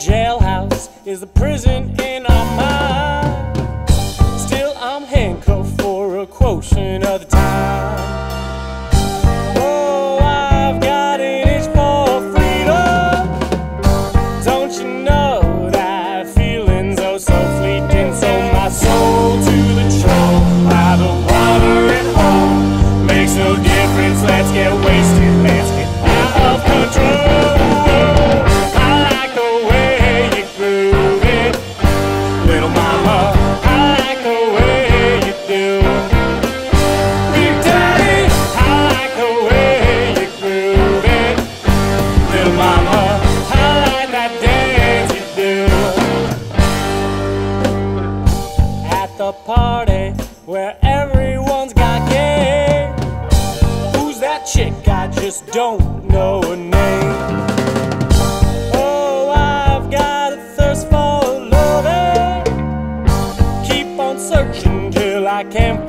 jailhouse is the prison in our mind. Still, I'm handcuffed for a quotient of the time. where everyone's got gay. Who's that chick? I just don't know her name. Oh, I've got a thirst for loving. Keep on searching till I can't